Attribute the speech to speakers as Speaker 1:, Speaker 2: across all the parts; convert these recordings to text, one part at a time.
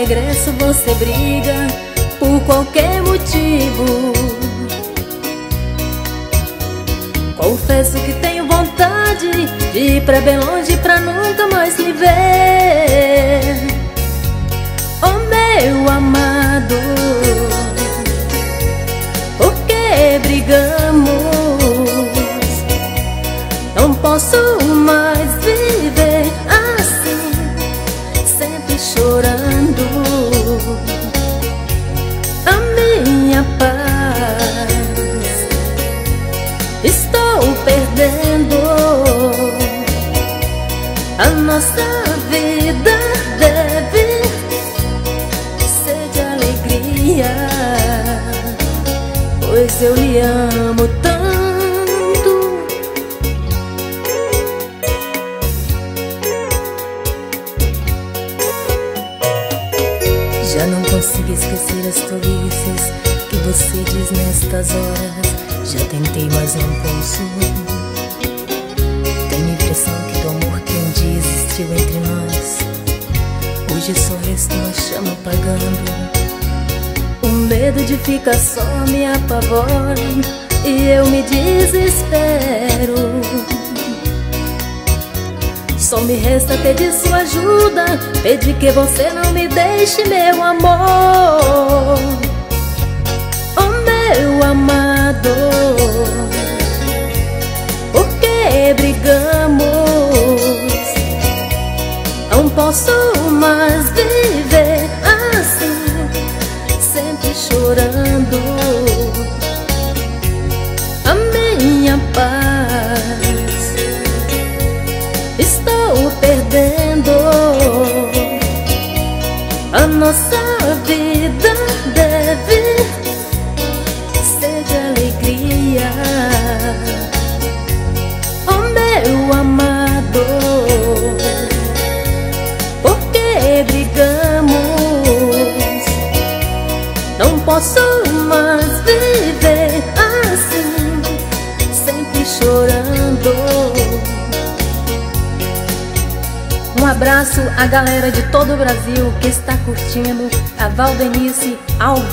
Speaker 1: regresso, você briga por qualquer motivo. Confesso que tenho vontade de ir pra bem longe pra nunca mais me ver. Oh meu amado, por que brigamos? Não posso mais nossa vida deve ser de alegria, pois eu lhe amo tanto. Já não consigo esquecer as tolices que você diz nestas horas. Já tentei, mas não posso. Entre nós, hoje só resta uma chama apagando. O medo de ficar só me apavora e eu me desespero. Só me resta pedir sua ajuda, pedir que você não me deixe, meu amor.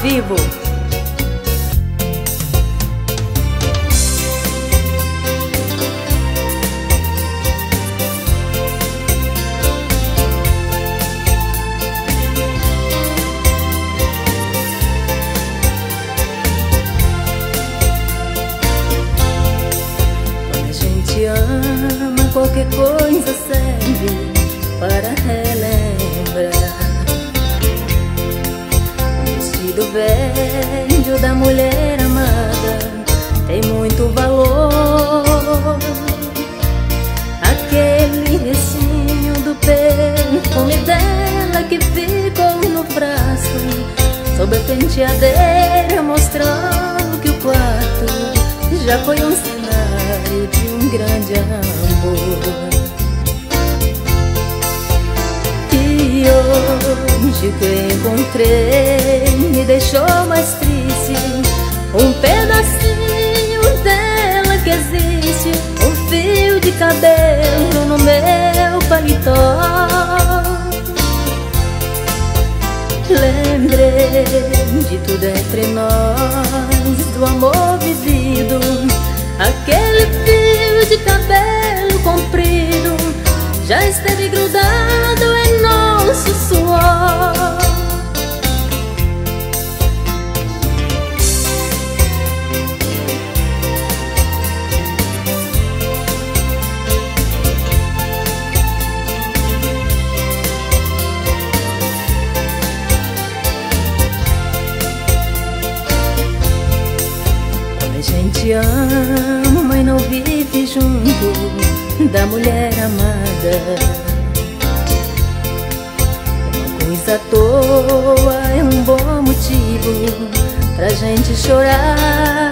Speaker 1: Vivo. Cabelo no meu paletó Lembrei de tudo entre nós Do amor vivido Aquele fio de cabelo comprido já esteve grudado em nosso suor. Da mulher amada. Uma coisa à toa é um bom motivo pra gente chorar.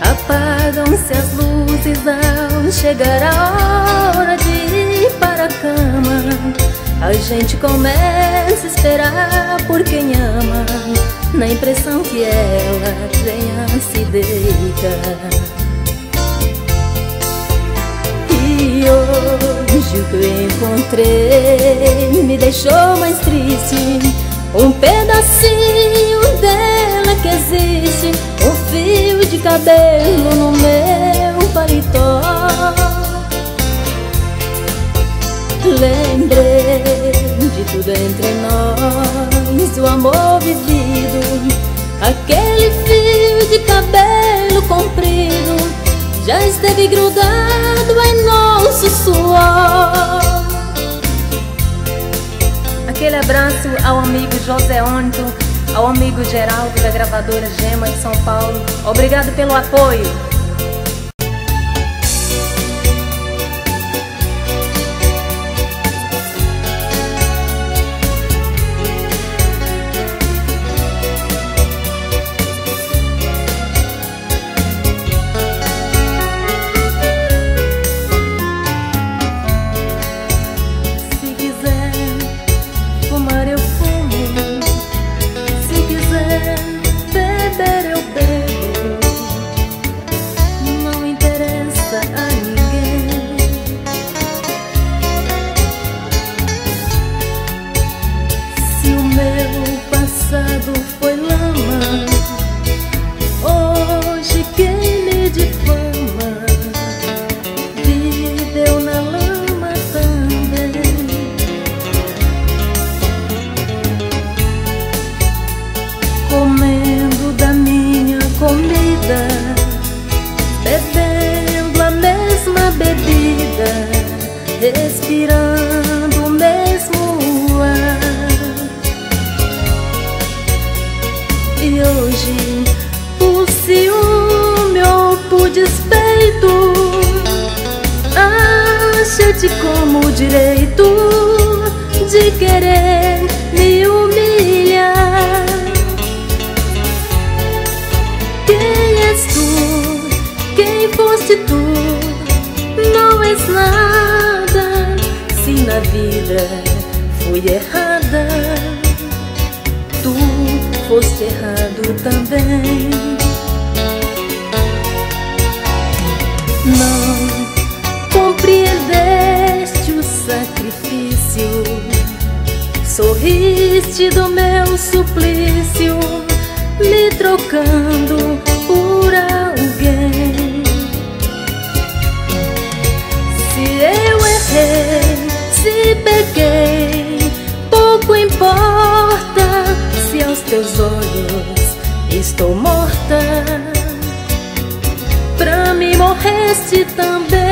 Speaker 1: Apagam-se as luzes ao chegar a hora de ir para a cama. A gente começa a esperar por quem ama Na impressão que ela venha se deitar Hoje o que eu encontrei Me deixou mais triste. Um pedacinho dela que existe Um fio de cabelo no meu paletó. Lembrei de tudo entre nós O amor vivido Aquele fio de cabelo comprido Já esteve grudado em nosso suor.
Speaker 2: Aquele abraço ao amigo José Ônito Ao amigo Geraldo da gravadora Gema de São Paulo. Obrigado pelo apoio
Speaker 1: Quem eu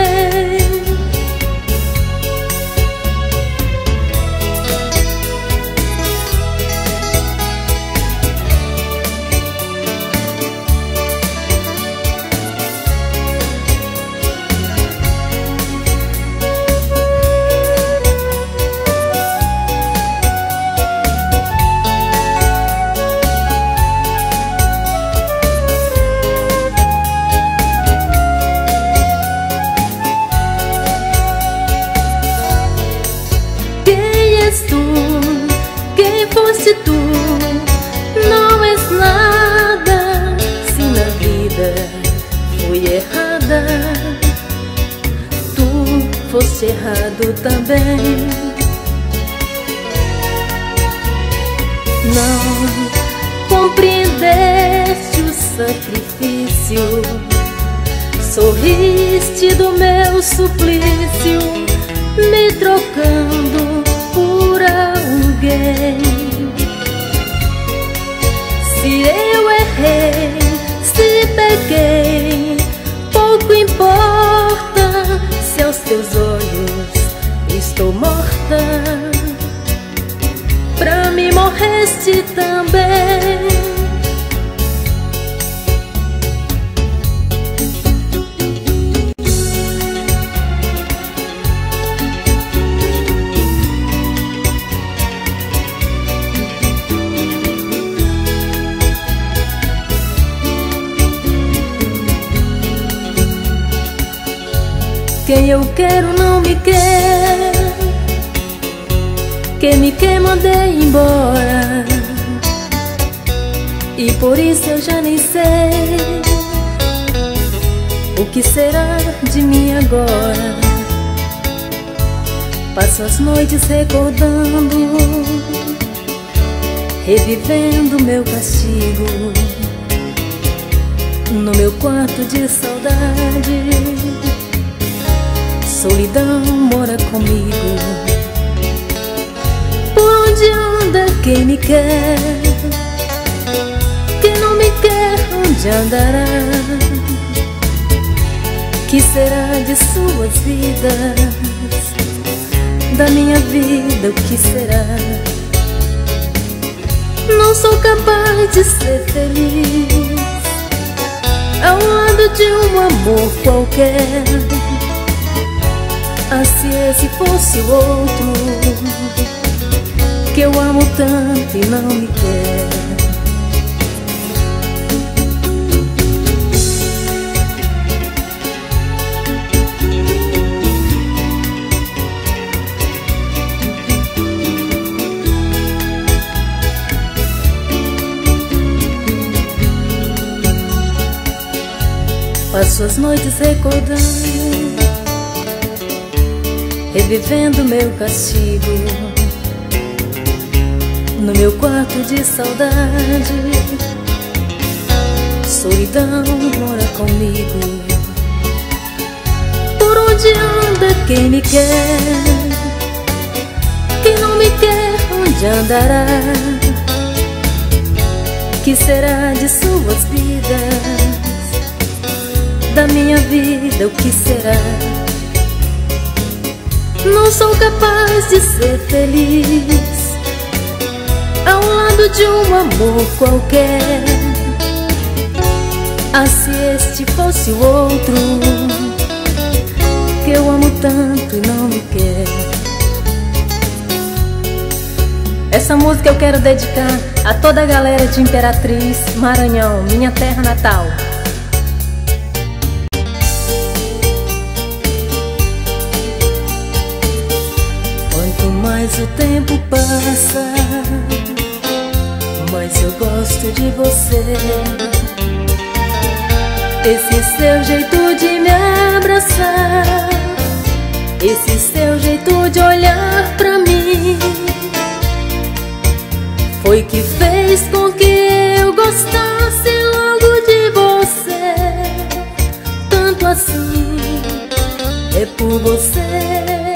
Speaker 1: recordando Revivendo meu castigo. No meu quarto de saudade Solidão mora comigo. Onde anda quem me quer? Quem não me quer, onde andará? Que será de suas vidas Da minha vida, o que será Não sou capaz de ser feliz Ao lado de um amor qualquer Ah, se esse fosse o outro que eu amo tanto e não me quer. Passo as noites recordando, revivendo meu castigo no meu quarto de saudade. Solidão mora comigo. Por onde anda quem me quer? Quem não me quer, onde andará? Que será de suas vidas Da minha vida, o que será Não sou capaz de ser feliz ao lado de um amor qualquer. Ah, se este fosse o outro que eu amo tanto e não me quer. Essa música eu quero dedicar a toda a galera de Imperatriz, Maranhão, minha terra natal. Mais o tempo passa mas eu gosto de você. Esse seu jeito de me abraçar, esse seu jeito de olhar pra mim, foi que fez com que eu gostasse logo de você. Tanto assim, é por você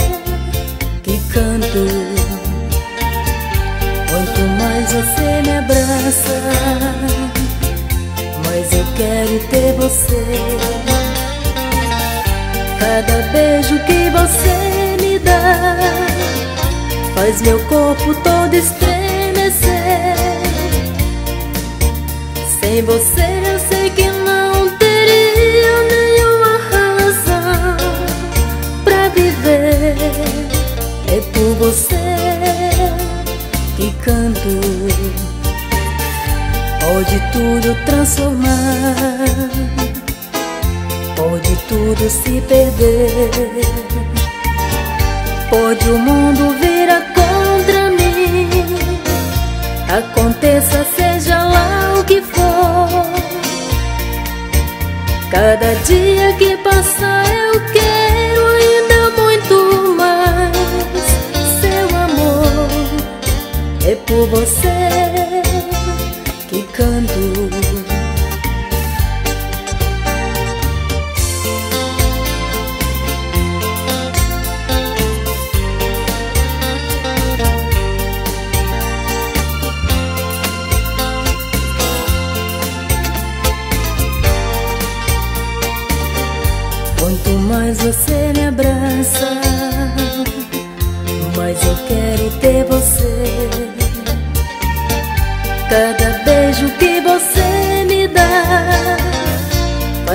Speaker 1: Quanto mais você me abraça Mais eu quero ter você. Cada beijo que você me dá Faz meu corpo todo estremecer. Sem você eu sei que não por você e canto. Pode tudo transformar Pode tudo se perder. Pode o mundo virar contra mim. Aconteça seja lá o que for. Cada dia que passar você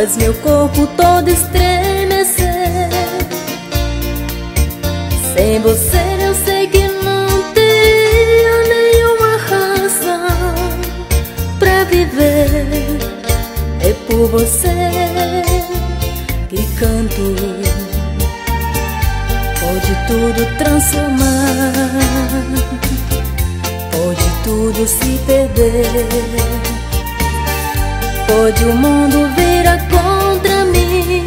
Speaker 1: Faz meu corpo todo estremecer Sem você eu sei que não teria nenhuma razão Pra viver. É por você que canto. Pode tudo transformar, pode tudo se perder. Pode o mundo virar contra mim,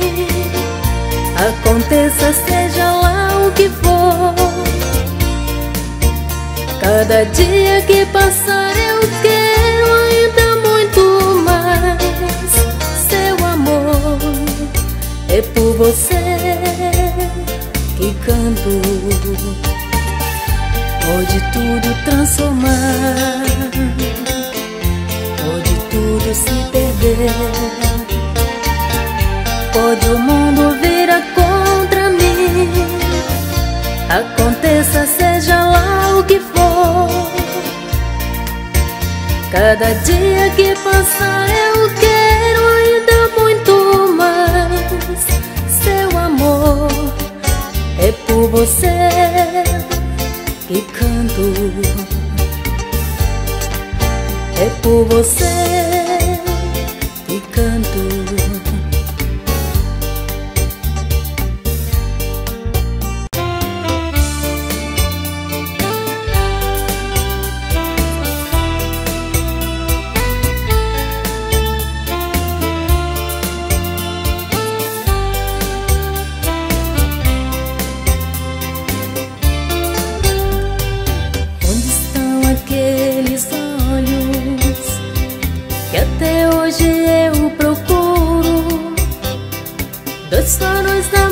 Speaker 1: aconteça seja lá o que for. Cada dia que passar eu quero ainda muito mais. Seu amor é por você que canto Pode tudo transformar Pode o mundo virar contra mim. Aconteça seja lá o que for. Cada dia que passar eu quero ainda muito mais. Seu amor é por você que canto. É por você que
Speaker 2: até hoje eu
Speaker 1: procuro. Dois sonhos da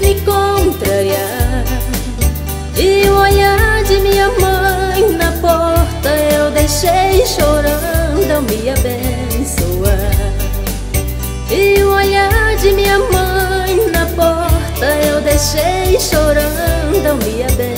Speaker 1: me contrariar. E o olhar de minha mãe na porta Eu deixei chorando ao me abençoar. E o olhar de minha mãe na porta Eu deixei chorando ao me abençoar.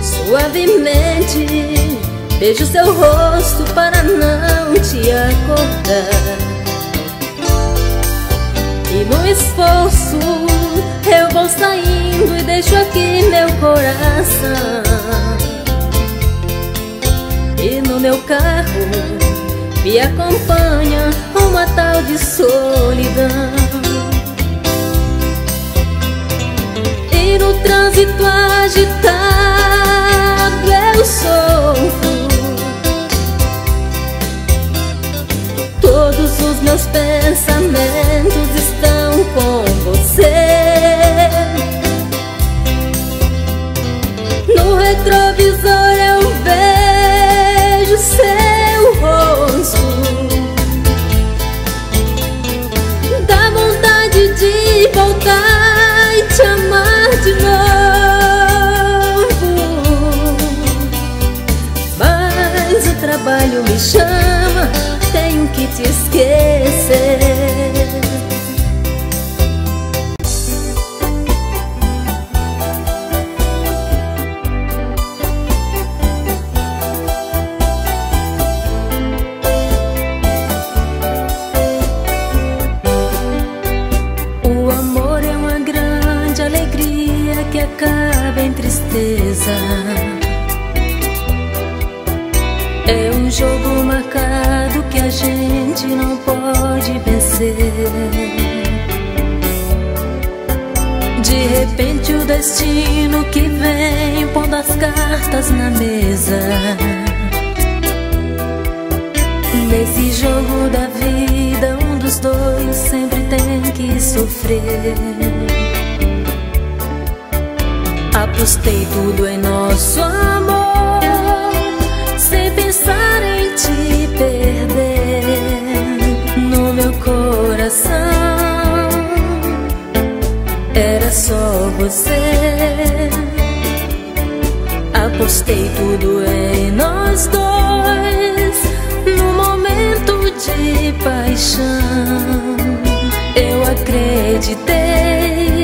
Speaker 1: Suavemente beijo seu rosto para não te acordar. E no esforço eu vou saindo e deixo aqui meu coração. E no meu carro me acompanha uma tal de solidão. no trânsito agitado eu sou tenho que te esquecer. tristeza. É um jogo marcado que a gente não pode vencer. De repente, o destino que vem pondo as cartas na mesa. Nesse jogo da vida, um dos dois sempre tem que sofrer. Apostei tudo em nosso amor, sem pensar em te perder. Era só você. Apostei tudo em nós dois, no momento de paixão. Eu acreditei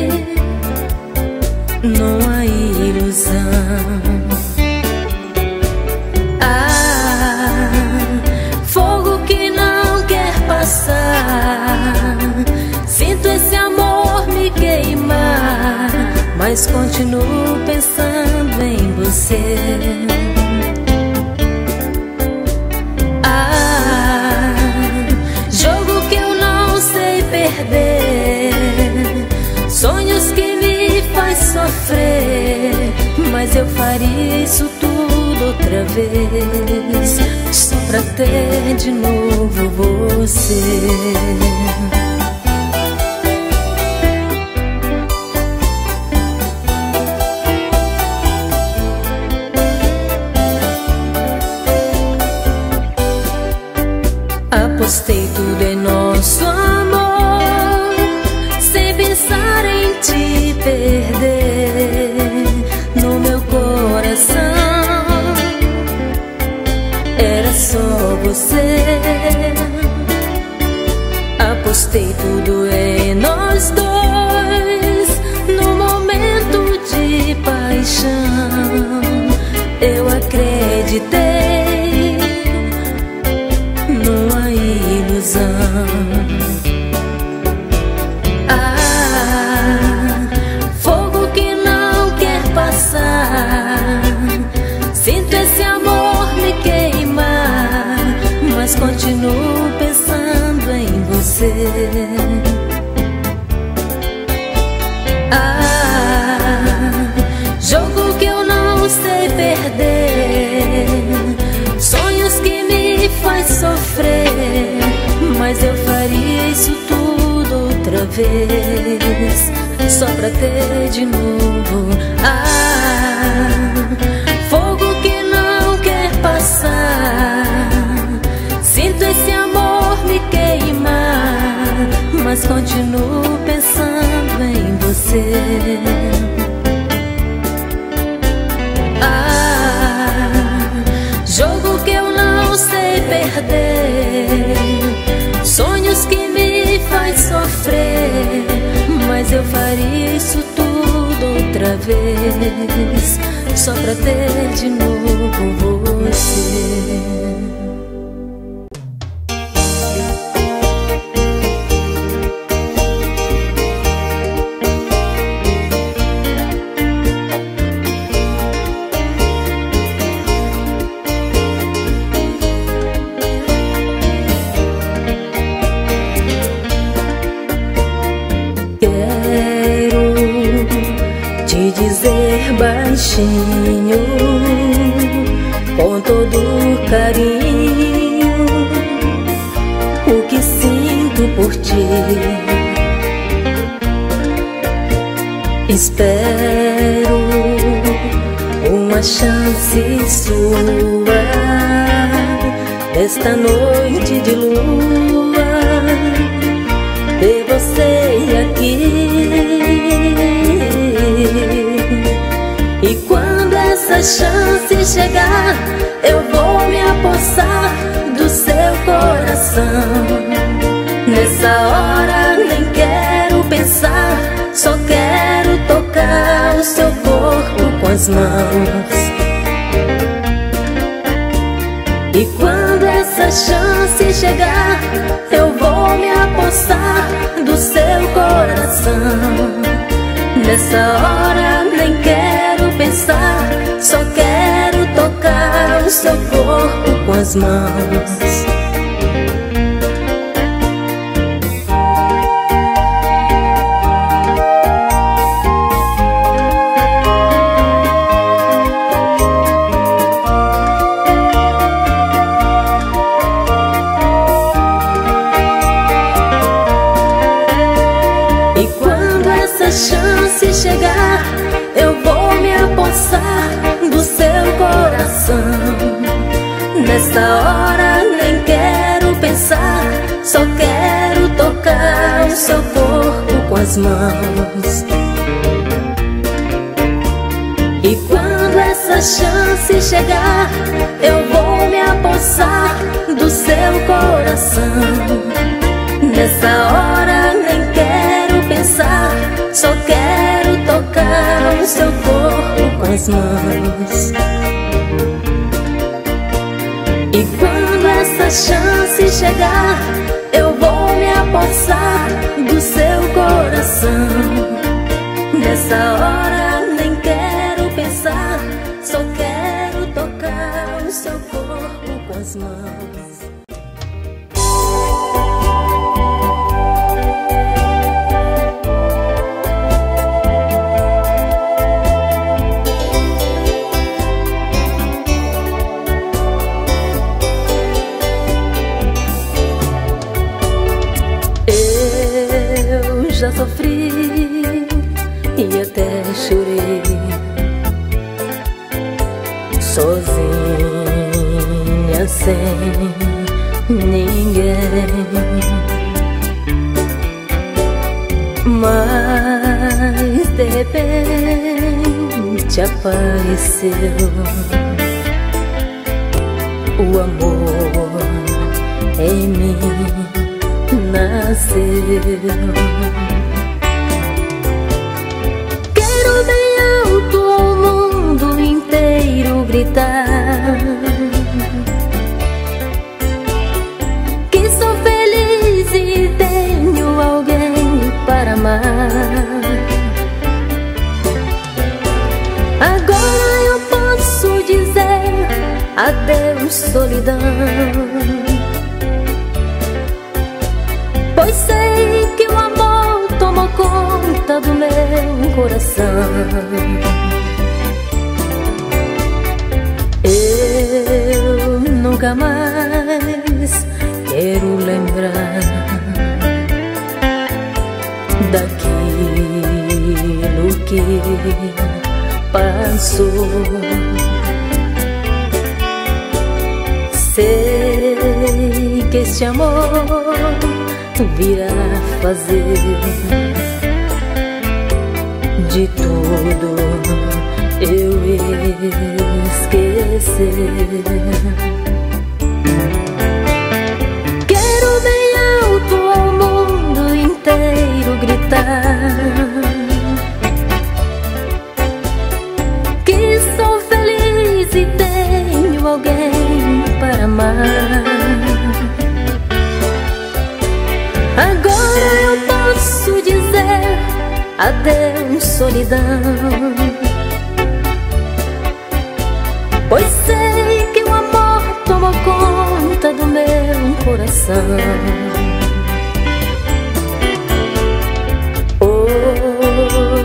Speaker 1: continuo pensando em você. Ah, jogo que eu não sei perder. Sonhos que me faz sofrer, mas eu faria isso tudo outra vez, só pra ter de novo você. Você. Apostei tudo vez, só pra ter de novo. Ah, fogo que não quer passar. Sinto esse amor me queimar, mas continuo pensando em você. Vez, só pra ter de novo você. Baixinho, com todo carinho, o que sinto por ti. Espero um uma chance sua esta noite de lua ter você aqui chance chegar eu vou me apossar do seu coração nessa hora nem quero pensar só quero tocar o seu corpo com as mãos e quando essa chance chegar, eu vou me apossar do seu coração. Nessa hora nem quero pensar, só quero tocar o seu corpo com as mãos. Nessa hora nem quero pensar, só quero tocar o seu corpo com as mãos. E quando essa chance chegar, eu vou me apossar do seu coração. Nessa hora nem quero pensar, só quero tocar o seu corpo com as mãos. E quando essa chance chegar, eu vou me apossar do seu coração. Nessa hora nem quero pensar, só quero tocar o seu corpo com as mãos. Repente apareceu o amor em mim nasceu. Solidão. Pois sei que o amor tomou conta do meu coração. nunca mais quero lembrar daquilo que passou. Este amor virá fazer de tudo eu esquecer. Solidão. Pois sei que o amor tomou conta do meu coração.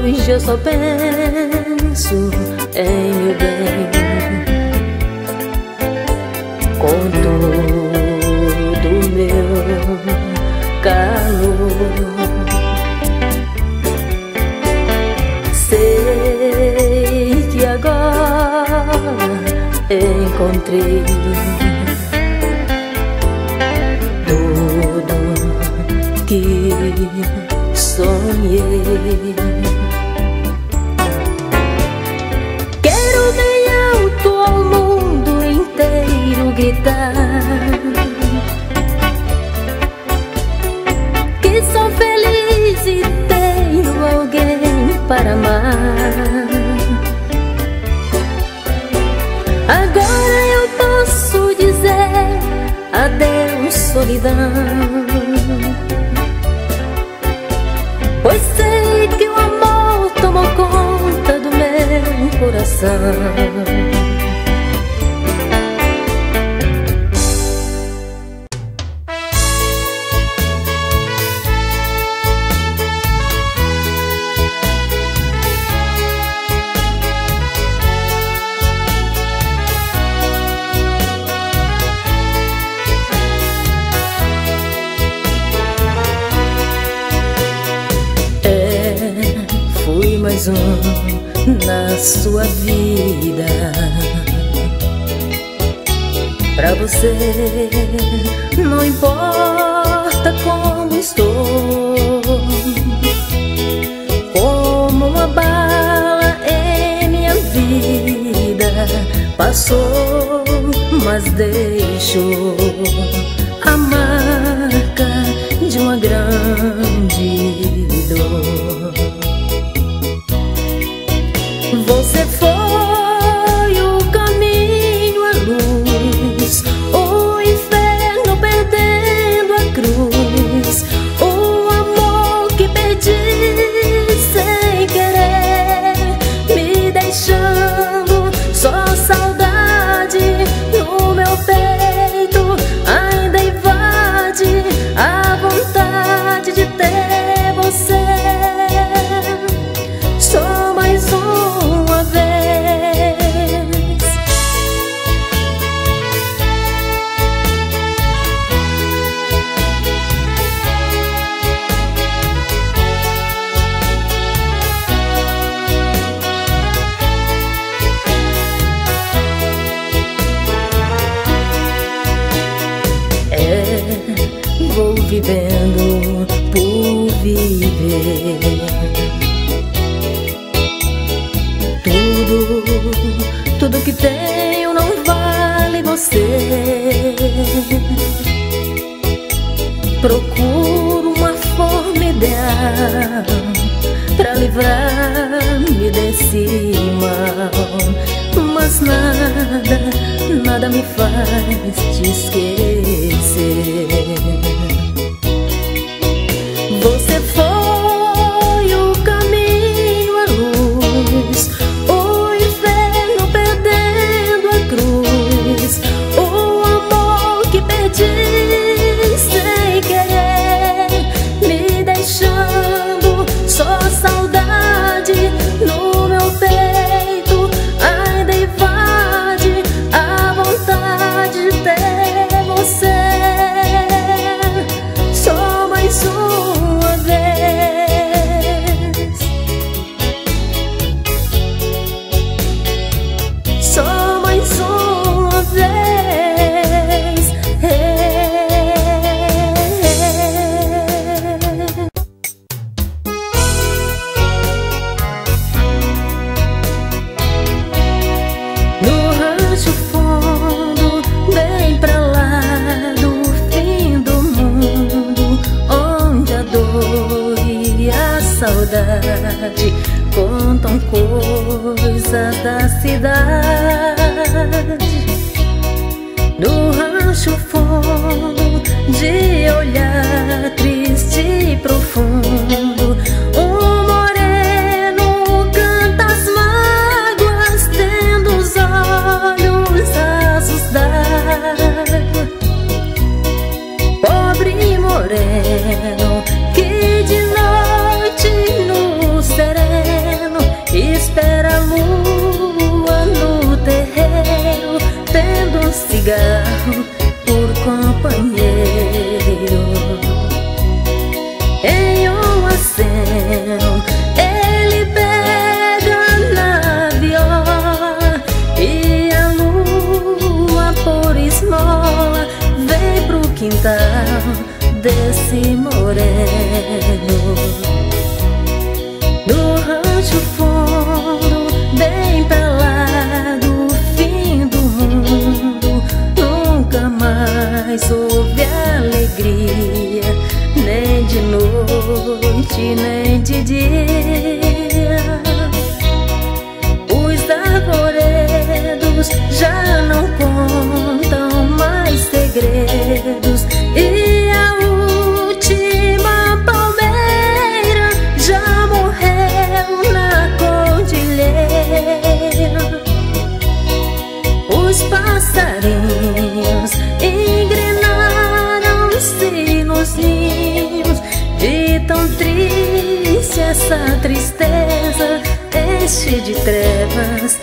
Speaker 1: Hoje eu só penso em meu bem encontrei. Tudo que sonhei. coração. É, fui mais um na sua vida. Pra você, não importa como estou, como uma bala em minha vida passou, mas deixou noite, nem de dia Os arvoredos já não contam Tão triste essa tristeza Enche de trevas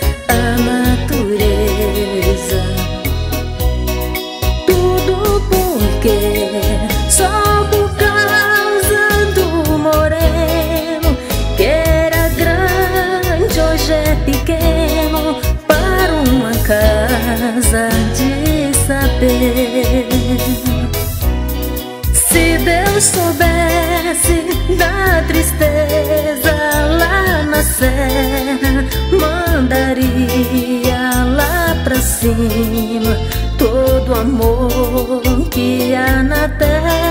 Speaker 1: todo amor que há na terra.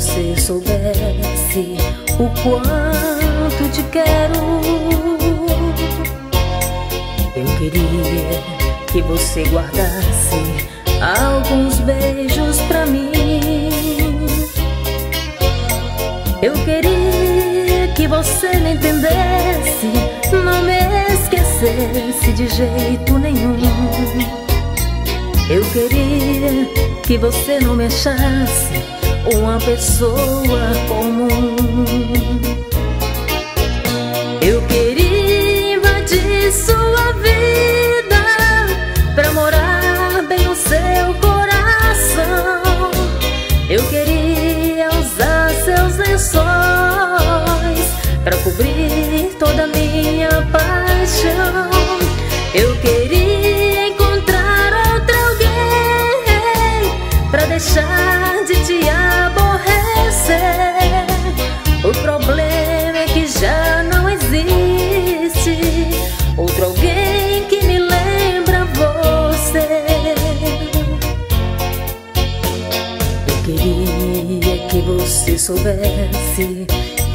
Speaker 1: Você soubesse o quanto te quero. Eu queria que você guardasse alguns beijos pra mim. Eu queria que você me entendesse, não me esquecesse de jeito nenhum. Eu queria que você não me achasse uma pessoa comum. Eu queria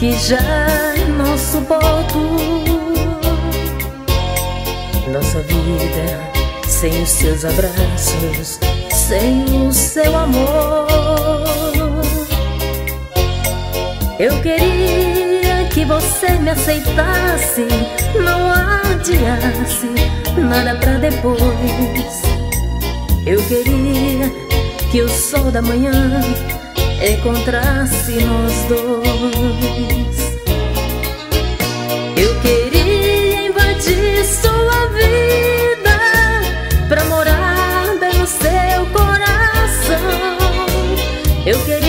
Speaker 1: que já não suporto nossa vida sem os seus abraços, sem o seu amor. Eu queria que você me aceitasse, não adiasse nada pra depois. Eu queria que o sol da manhã encontrasse nós dois. Eu queria invadir sua vida pra morar bem no seu coração. Eu queria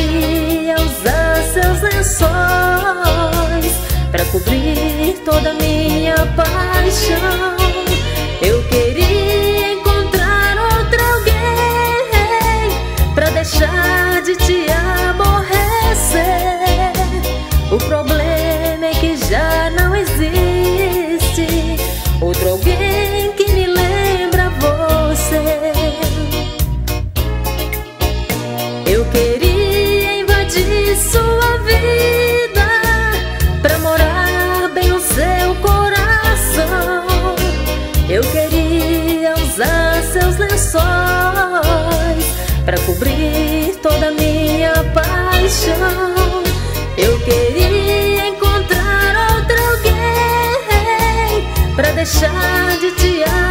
Speaker 1: deixar de te aborrecer.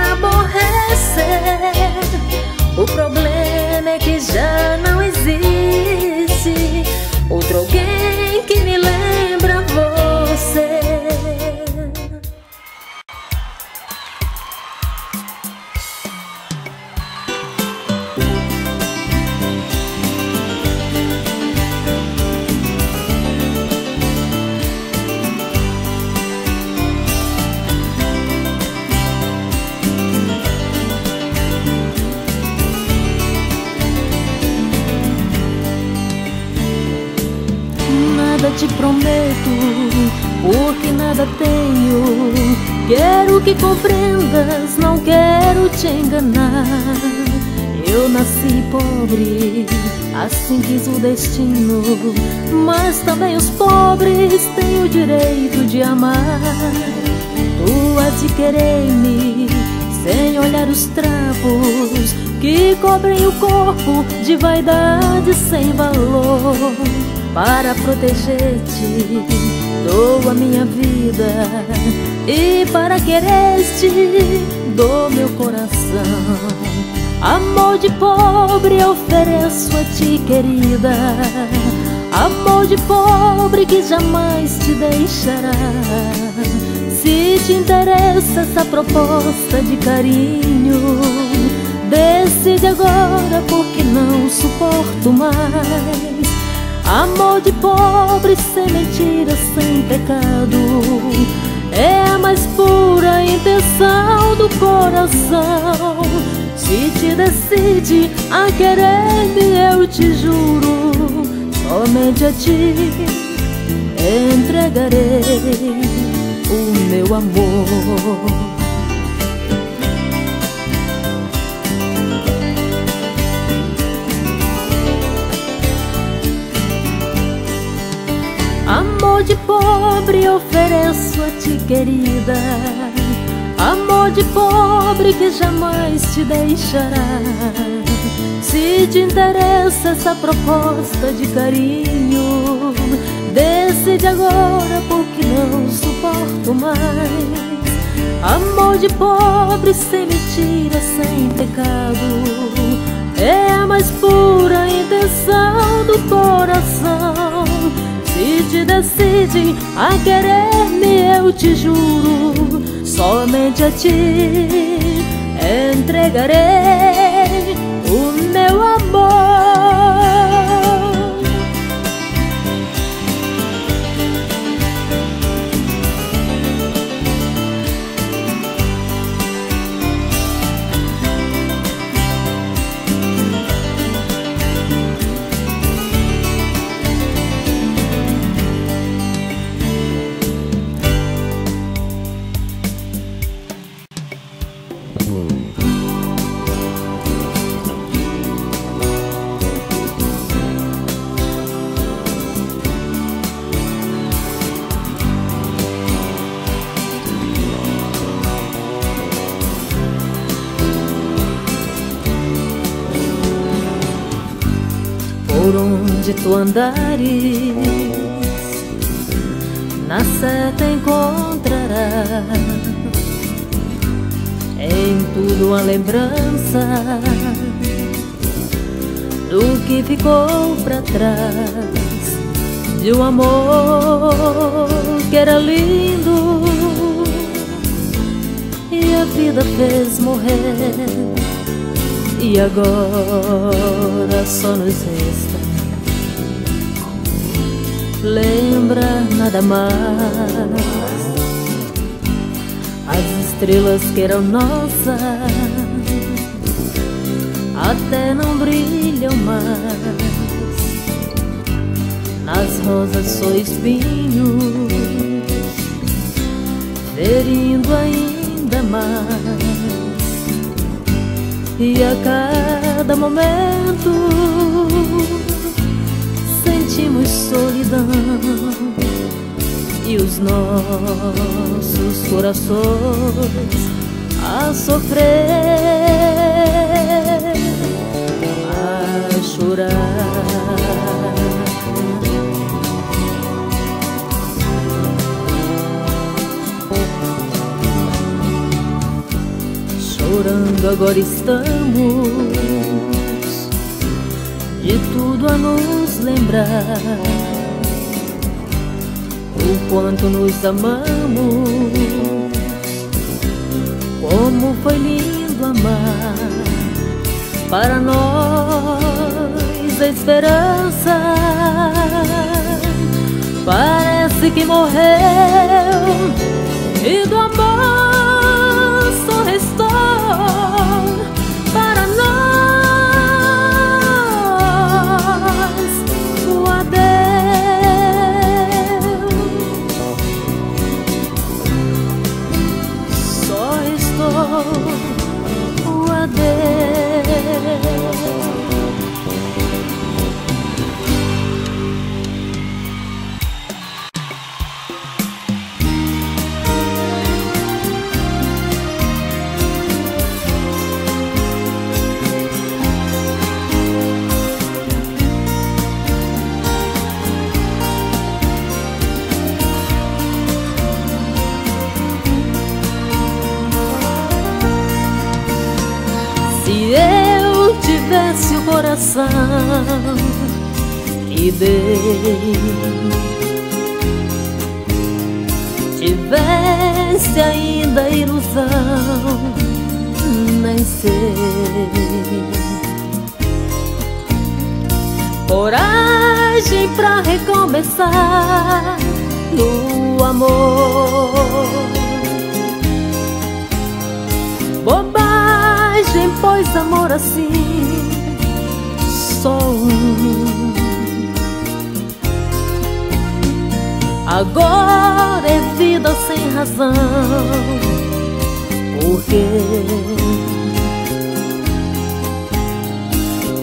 Speaker 1: Que compreendas, não quero te enganar. Eu nasci pobre, assim quis o destino. Mas também os pobres têm o direito de amar. Tu há de querer-me, sem olhar os trapos que cobrem o corpo de vaidade sem valor para proteger-te. Dou a minha vida e para querer-te dou meu coração. Amor de pobre ofereço a ti, querida. Amor de pobre que jamais te deixará. Se te interessa essa proposta de carinho, decide agora porque não suporto mais Amor de pobre, sem mentira, sem pecado. É a mais pura intenção do coração. Se te decide a querer-me, eu te juro Somente a ti entregarei o meu amor Amor de pobre ofereço a ti, querida. Amor de pobre que jamais te deixará. Se te interessa essa proposta de carinho, decide agora porque não suporto mais. Amor de pobre sem mentira, sem pecado. É a mais pura intenção do coração te decide a querer-me, eu te juro, somente a ti entregarei onde tu andares, na seta encontrarás em tudo a lembrança do que ficou para trás de um amor que era lindo e a vida fez morrer. E agora só nos lembra nada mais. As estrelas que eram nossas Até não brilham mais. Nas rosas só espinhos Ferindo ainda mais. E a cada momento sentimos solidão e os nossos corações a sofrer, a chorar. chorando agora estamos de tudo a nos lembrar o quanto nos amamos como foi lindo amar para nós a esperança. Parece que morreu e do amor coração e dei Tivesse ainda ilusão, nem sei. Coragem pra recomeçar no amor. Bobagem, pois amor assim só. Agora é vida sem razão, porque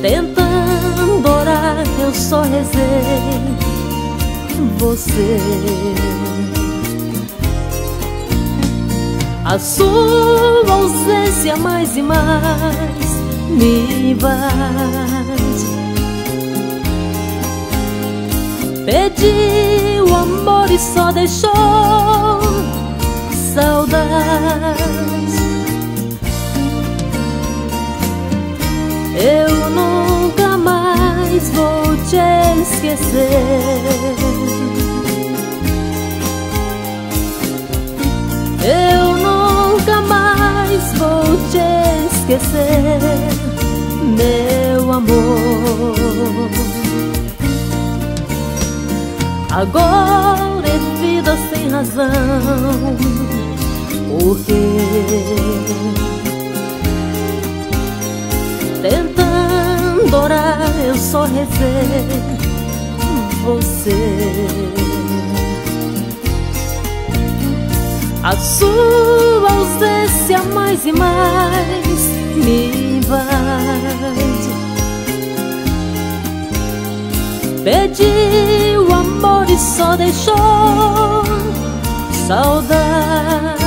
Speaker 1: tentando orar eu só rezei você. A sua ausência mais e mais me vai Pediu amor e só deixou saudade Eu nunca mais vou te esquecer. Eu nunca mais vou te esquecer Meu amor Agora é vida sem razão. Porque Tentando orar eu só rezei Você. A sua ausência mais e mais me invade. Pediu amor e só deixou saudade.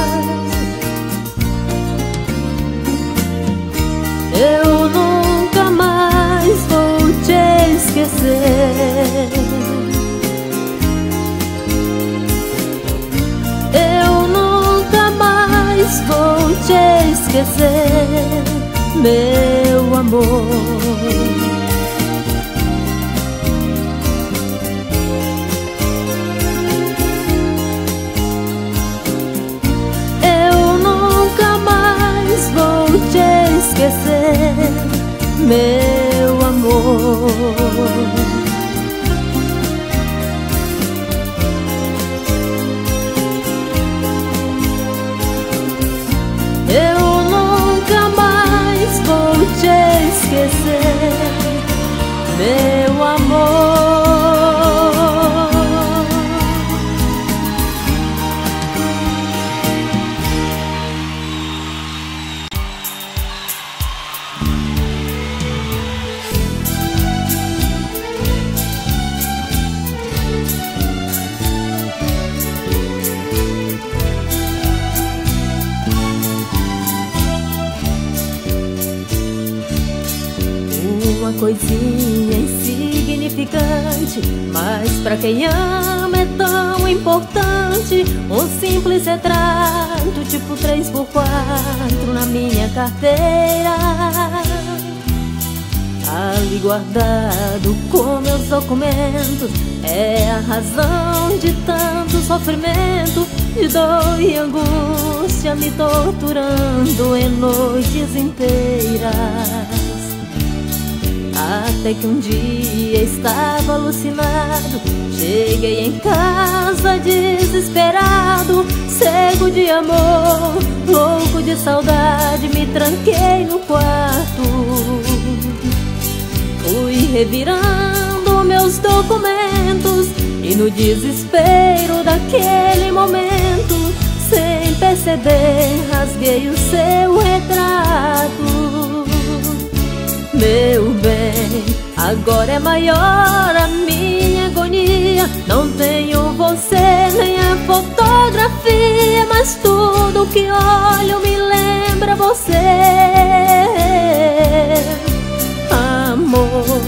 Speaker 1: Eu nunca mais vou te esquecer. Eu nunca mais vou te esquecer Meu amor esquecer, meu amor. Eu nunca mais vou te esquecer, meu amor. Coisinha insignificante mas para quem ama é tão importante. Um simples retrato, tipo 3x4 na minha carteira. Ali guardado com meus documentos, é a razão de tanto sofrimento, de dor e angústia me torturando em noites inteiras. Até que um dia estava alucinado. Cheguei em casa desesperado Cego de amor, louco de saudade Me tranquei no quarto. Fui revirando meus documentos E no desespero daquele momento Sem perceber rasguei o seu retrato meu bem, agora é maior a minha agonia. Não tenho você nem a fotografia Mas tudo que olho me lembra você. Amor,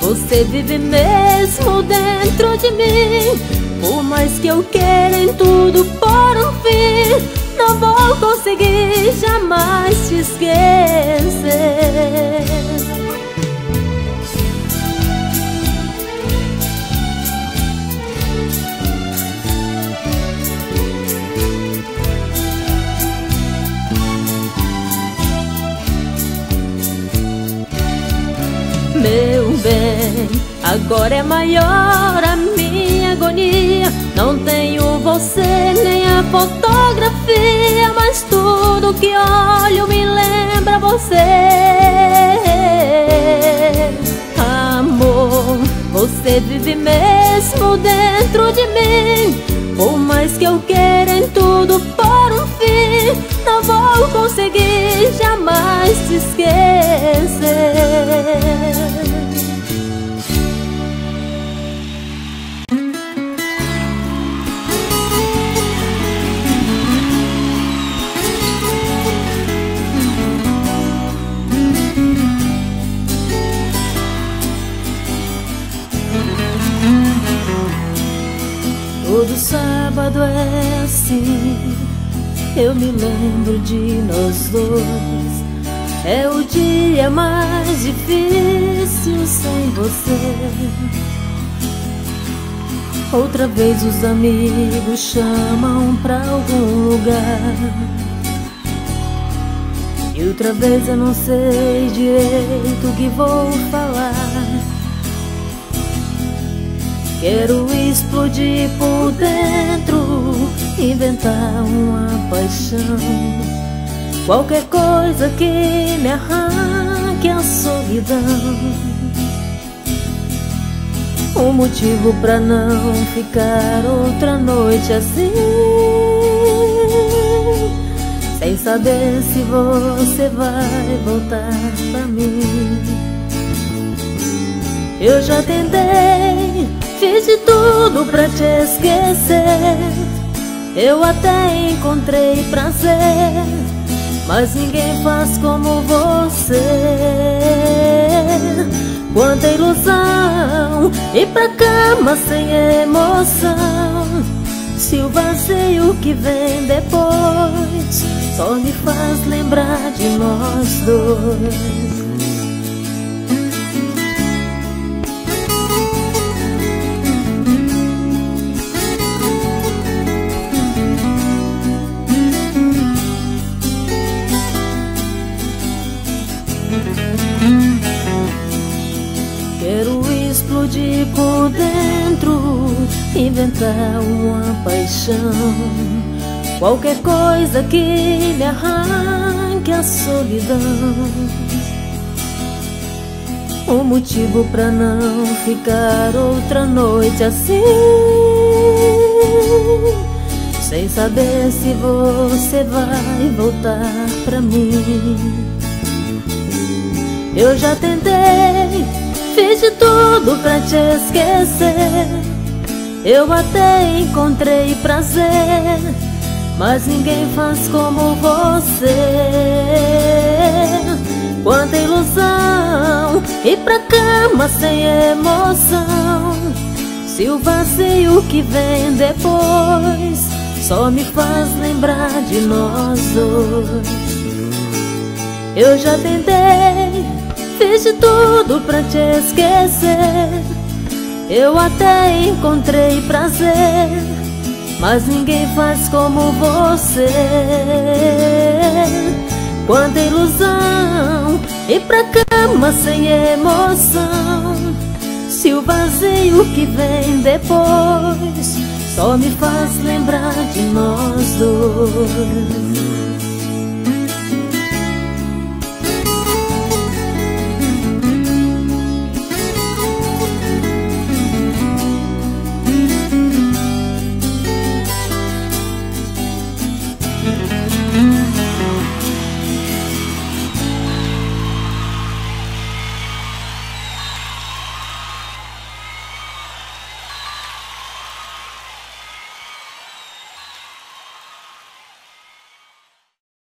Speaker 1: você vive mesmo dentro de mim. Por mais que eu queira em tudo por um fim Não vou conseguir jamais te esquecer Agora é maior a minha agonia. Não tenho você nem a fotografia Mas tudo que olho me lembra você. Amor, você vive mesmo dentro de mim. Por mais que eu queira em tudo por um fim Não vou Eu me lembro de nós dois. É o dia mais difícil sem você. Outra vez os amigos chamam pra algum lugar. E outra vez eu não sei direito o que vou falar. Quero explodir por dentro, inventar uma paixão. Qualquer coisa que me arranque a solidão. Um motivo pra não ficar outra noite assim. Sem saber se você vai voltar pra mim. Eu já tentei Fiz de tudo pra te esquecer Eu até encontrei prazer Mas ninguém faz como você. Quanta ilusão Ir pra cama sem emoção. Se o vazio que vem depois Só me faz lembrar de nós dois inventar uma paixão. Qualquer coisa que me arranque a solidão. Um motivo pra não ficar outra noite assim. Sem saber se você vai voltar pra mim. Eu já tentei Fiz de tudo pra te esquecer Eu até encontrei prazer Mas ninguém faz como você. Quanta ilusão Ir pra cama sem emoção. Se o vazio que vem depois Só me faz lembrar de nós dois. Eu já tentei Fiz de tudo pra te esquecer Eu até encontrei prazer Mas ninguém faz como você. Quanta ilusão Ir pra cama sem emoção Se o vazio que vem depois Só me faz lembrar de nós dois